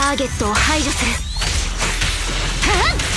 ターゲットを排除する。はっ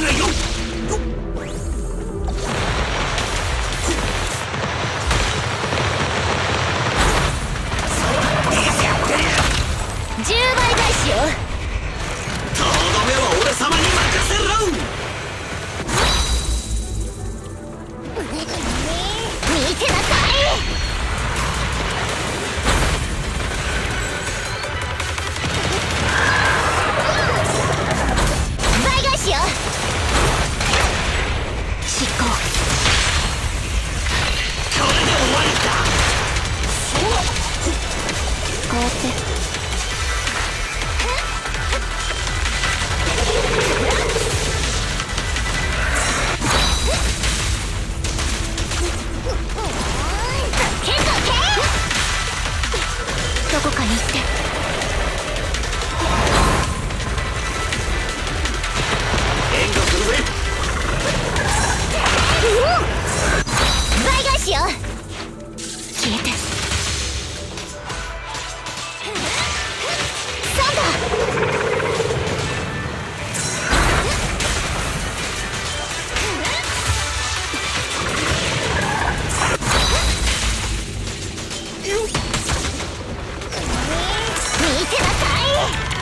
10倍返しよ。とどめは俺様に任せろ。こかに行って。よ。消えて。サンダーよっ Oh!